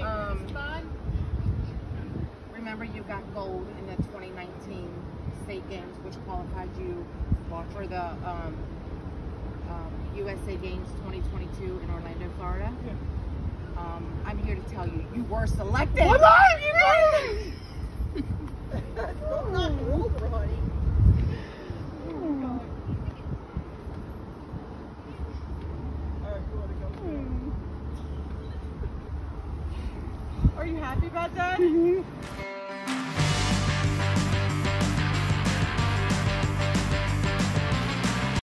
Um, remember, you got gold in the 2019 state games, which qualified you for the um, um, USA Games 2022 in Orlando, Florida. Yeah. Um, I'm here to tell you, you were selected. What? You Are you happy about that? Mm-hmm.